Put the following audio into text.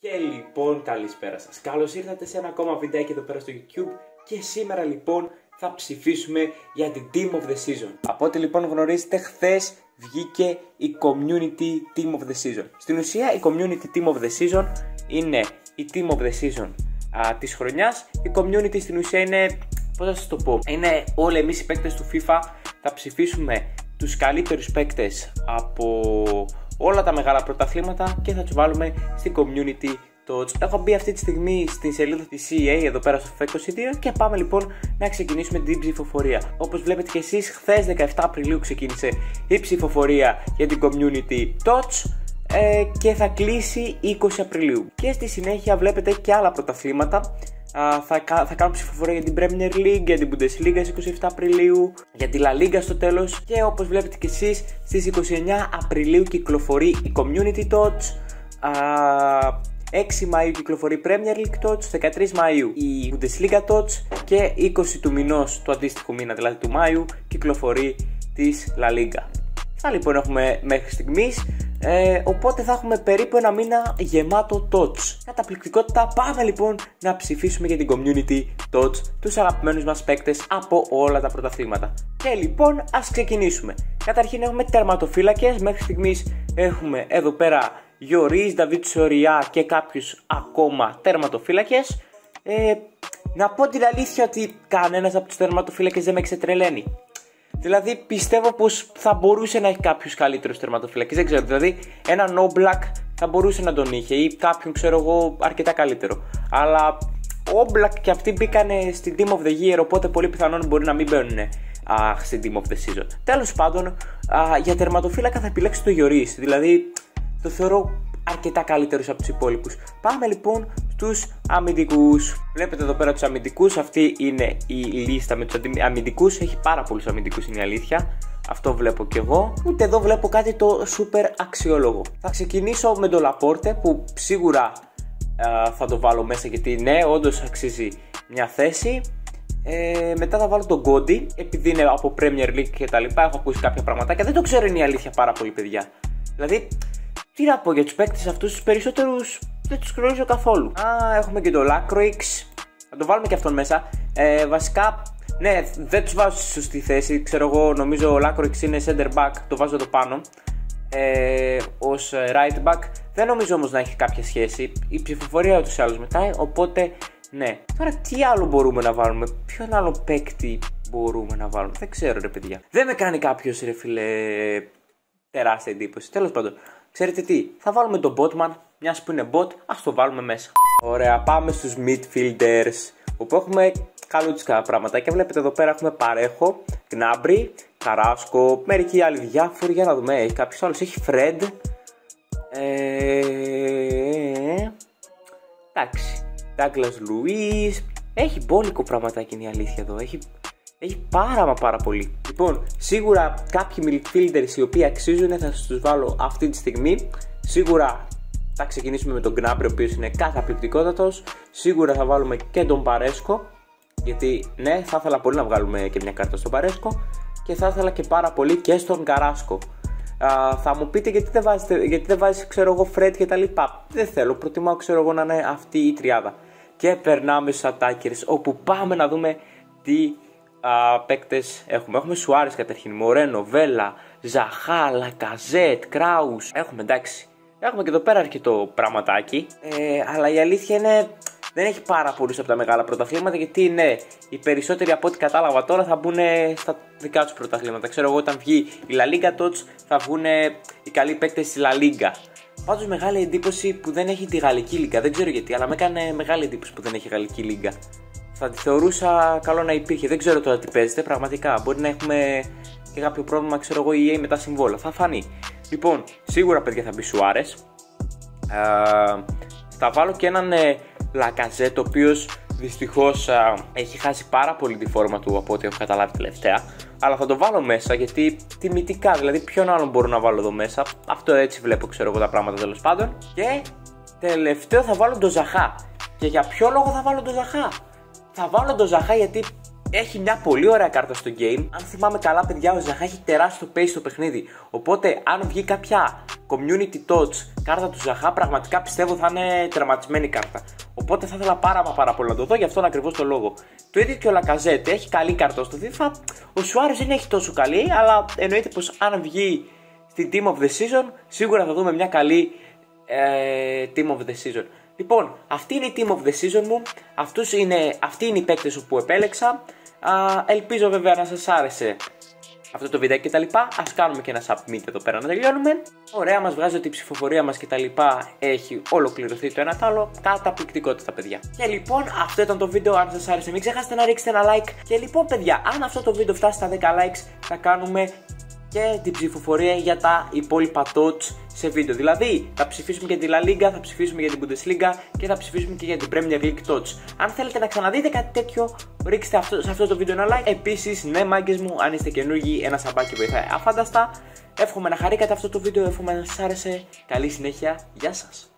Και λοιπόν καλησπέρα σας. Καλώς ήρθατε σε ένα ακόμα βιντεάκι εδώ πέρα στο YouTube και σήμερα λοιπόν θα ψηφίσουμε για την Team of the Season. Από ό,τι λοιπόν γνωρίζετε χθες βγήκε η Community Team of the Season. Στην ουσία η Community Team of the Season είναι η Team of the Season α, της χρονιάς. Η Community στην ουσία είναι, πώς θα σας το πω, είναι όλοι εμείς οι παίκτες του FIFA θα ψηφίσουμε τους καλύτερους παίκτες από όλα τα μεγάλα πρωταθλήματα και θα τους βάλουμε στην community Touch. Έχω μπει αυτή τη στιγμή στη σελίδα της CEA εδώ πέρα στο FIFA22 και πάμε λοιπόν να ξεκινήσουμε την ψηφοφορία. Όπως βλέπετε και εσείς, χθες 17 Απριλίου ξεκίνησε η ψηφοφορία για την Community Touch ε, και θα κλείσει 20 Απριλίου. Και στη συνέχεια βλέπετε και άλλα πρωταθλήματα θα, θα κάνω ψηφοφορία για την Premier League, για την Bundesliga στις 27 Απριλίου, για τη La Liga στο τέλος και όπως βλέπετε και εσείς στις 29 Απριλίου κυκλοφορεί η Community Touch, 6 Μαΐου κυκλοφορεί Premier League Touch, 13 Μαΐου η Bundesliga Touch και 20 του μηνός, το αντίστοιχο μήνα δηλαδή του Μάιου, κυκλοφορεί της La Liga. Αυτά λοιπόν έχουμε μέχρι στιγμής. Ε, οπότε θα έχουμε περίπου ένα μήνα γεμάτο TOTS. Καταπληκτικότητα, πάμε λοιπόν να ψηφίσουμε για την community TOTS, τους αγαπημένους μας παίκτες από όλα τα πρωταθλήματα. Και λοιπόν ας ξεκινήσουμε. Καταρχήν έχουμε τερματοφύλακες, μέχρι στιγμής έχουμε εδώ πέρα Γιωρίς, Δαβίτ Σοριά και κάποιους ακόμα τερματοφύλακες. Ε, να πω την αλήθεια ότι κανένας από τους τερματοφύλακες δεν με ξετρελαίνει. Δηλαδή πιστεύω πως θα μπορούσε να έχει κάποιου καλύτερου τερματοφυλακέ. Δεν ξέρω. Δηλαδή ένα no black θα μπορούσε να τον είχε ή κάποιον ξέρω εγώ αρκετά καλύτερο. Αλλά ο Black και αυτοί μπήκανε στην Team of the Year, οπότε πολύ πιθανόν μπορεί να μην μπαίνουν στην Team of the Season. Τέλος πάντων, α, για τερματοφύλακα θα επιλέξει το Lloris. Δηλαδή το θεωρώ αρκετά καλύτερου από τους υπόλοιπους. Πάμε λοιπόν στου αμυντικούς. Βλέπετε εδώ πέρα τους αμυντικούς. Αυτή είναι η λίστα με τους αμυντικούς. Έχει πάρα πολλούς αμυντικούς, είναι η αλήθεια. Αυτό βλέπω κι εγώ. Ούτε εδώ βλέπω κάτι το super αξιόλογο. Θα ξεκινήσω με το Λαπόρτε που σίγουρα θα το βάλω μέσα γιατί ναι, όντως αξίζει μια θέση. Ε, μετά θα βάλω τον Κόντι επειδή είναι από Premier League και τα λοιπά. Έχω ακούσει κάποια πραγματάκια. Δεν το ξέρω είναι η αλήθεια πάρα πολύ, παιδιά. Δηλαδή, τι να πω για τους παίκτες αυτούς, τους περισσότερους δεν τους γνωρίζω καθόλου. Α, έχουμε και το Lacroix. Θα το βάλουμε και αυτόν μέσα. Ε, βασικά, ναι, δεν τους βάζω στη σωστή θέση. Ξέρω εγώ, νομίζω ο Lacroix είναι center back. Το βάζω εδώ πάνω. Ε, Ω right back. Δεν νομίζω όμως να έχει κάποια σχέση. Η ψηφοφορία ούτως ή άλλως μετά. Οπότε, ναι. Τώρα τι άλλο μπορούμε να βάλουμε; Ποιον άλλο παίκτη μπορούμε να βάλουμε; Δεν ξέρω, ρε παιδιά. Δεν με κάνει κάποιος ρε φιλε τεράστια εντύπωση. Τέλος πάντων. Ξέρετε τι, θα βάλουμε τον Botman, μιας που είναι bot, ας το βάλουμε μέσα. Ωραία, πάμε στους midfielders, όπου έχουμε καλούτσικα πράγματα και βλέπετε εδώ πέρα έχουμε Παρέχο, Gnabry, Καράσκο, μερικοί άλλοι διάφοροι, για να δούμε, έχει κάποιος άλλος, έχει Fred, ε, εντάξει, Douglas Lewis, έχει μπόλικο πραγματάκι είναι η αλήθεια εδώ, έχει έχει πάρα μα πάρα πολύ. Λοιπόν, σίγουρα κάποιοι midfielders οι οποίοι αξίζουν θα σας τους βάλω αυτή τη στιγμή. Σίγουρα θα ξεκινήσουμε με τον Gnabry ο οποίος είναι καταπληκτικότατο. Σίγουρα θα βάλουμε και τον Παρέσκο. Γιατί ναι, θα ήθελα πολύ να βγάλουμε και μια κάρτα στον Παρέσκο. Και θα ήθελα και πάρα πολύ και στον Καράσκο. Α, θα μου πείτε γιατί δεν βάζετε, γιατί δεν βάζεις ξέρω εγώ Fred και τα λοιπά. Δεν θέλω, προτιμάω ξέρω εγώ να είναι αυτή η τριάδα. Και περνάμε στους attackers όπου πάμε να δούμε τι παίκτες έχουμε. Έχουμε Σουάρες καταρχήν, Μορένο, Βέλα, Ζαχά, Λακαζέτ, Κράους. Έχουμε εντάξει. Έχουμε και εδώ πέρα αρκετό πραγματάκι. Ε, αλλά η αλήθεια είναι δεν έχει πάρα πολλούς από τα μεγάλα πρωταθλήματα γιατί ναι, οι περισσότεροι από ό,τι κατάλαβα τώρα θα μπουν στα δικά τους πρωταθλήματα. Ξέρω εγώ όταν βγει η La Liga Tots θα βγουν οι καλοί παίκτες στη La Liga. Πάντως μεγάλη εντύπωση που δεν έχει τη Γαλλική Λίγκα. Δεν ξέρω γιατί, αλλά με έκανε μεγάλη εντύπωση που δεν έχει Γαλλική Λίγκα θα τη θεωρούσα καλό να υπήρχε. Δεν ξέρω τώρα τι παίζεται, πραγματικά. Μπορεί να έχουμε και κάποιο πρόβλημα, ξέρω εγώ, η EA με τα συμβόλαια. Θα φανεί. Λοιπόν, σίγουρα παιδιά θα μπει Σουάρε. θα βάλω και έναν ε, Λακαζέτ, ο οποίος δυστυχώς έχει χάσει πάρα πολύ τη φόρμα του από ό,τι έχω καταλάβει τελευταία. Αλλά θα το βάλω μέσα γιατί τιμητικά, δηλαδή ποιον άλλον μπορώ να βάλω εδώ μέσα. Αυτό έτσι βλέπω, ξέρω εγώ τα πράγματα τέλος πάντων. Και τελευταίο θα βάλω τον Ζαχά. Και για ποιο λόγο θα βάλω τον Ζαχά θα βάλω τον Ζαχά γιατί έχει μια πολύ ωραία κάρτα στο game. Αν θυμάμαι καλά, παιδιά, ο Ζαχά έχει τεράστιο pace στο παιχνίδι. Οπότε, αν βγει κάποια community touch κάρτα του Ζαχά πραγματικά πιστεύω θα είναι τερματισμένη κάρτα. Οπότε θα ήθελα πάρα μα πάρα πολύ να το δω γι' αυτόν ακριβώς το λόγο. Το ίδιο και ο Λακαζέτ έχει καλή κάρτα στο FIFA. Ο Σουάρες δεν έχει τόσο καλή, αλλά εννοείται πως αν βγει στη Team of the Season σίγουρα θα δούμε μια καλή ε, Team of the Season. Λοιπόν, αυτή είναι η Team of the Season μου. Αυτούς είναι, αυτοί είναι οι παίκτες που επέλεξα. Α, ελπίζω βέβαια να σας άρεσε αυτό το βιντεάκι κτλ. Α κάνουμε και ένα submit εδώ πέρα να τελειώνουμε. Ωραία, μας βγάζει ότι η ψηφοφορία μας κτλ. έχει ολοκληρωθεί το ένα τ' άλλο. Καταπληκτικότητα, παιδιά. Και λοιπόν, αυτό ήταν το βίντεο. Αν σας άρεσε, μην ξεχάσετε να ρίξετε ένα like. Και λοιπόν, παιδιά, αν αυτό το βίντεο φτάσει στα 10 likes, θα κάνουμε και την ψηφοφορία για τα υπόλοιπα tots σε βίντεο. Δηλαδή, θα ψηφίσουμε για την La Liga, θα ψηφίσουμε για την Bundesliga και θα ψηφίσουμε και για την Premier League tots. Αν θέλετε να ξαναδείτε κάτι τέτοιο, ρίξτε αυτό, σε αυτό το βίντεο ένα like. Επίσης, ναι, μάγκες μου, αν είστε καινούργοι, ένα σαμπάκι βοηθάει αφάνταστα. Εύχομαι να χαρήκατε αυτό το βίντεο, εύχομαι να σας άρεσε. Καλή συνέχεια, γεια σας.